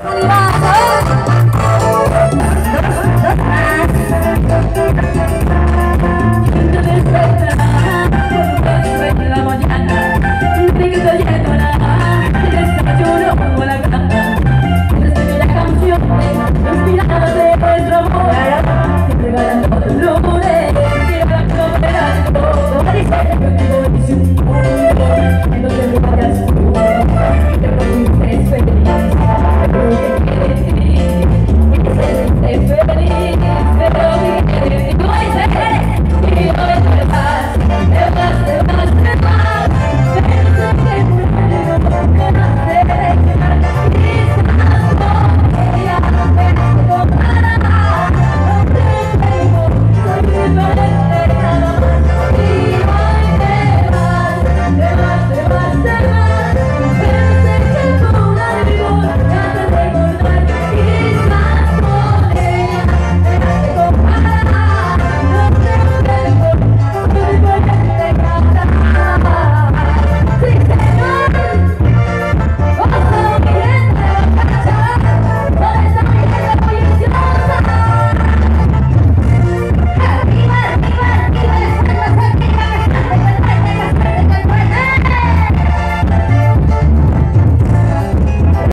Ullaasa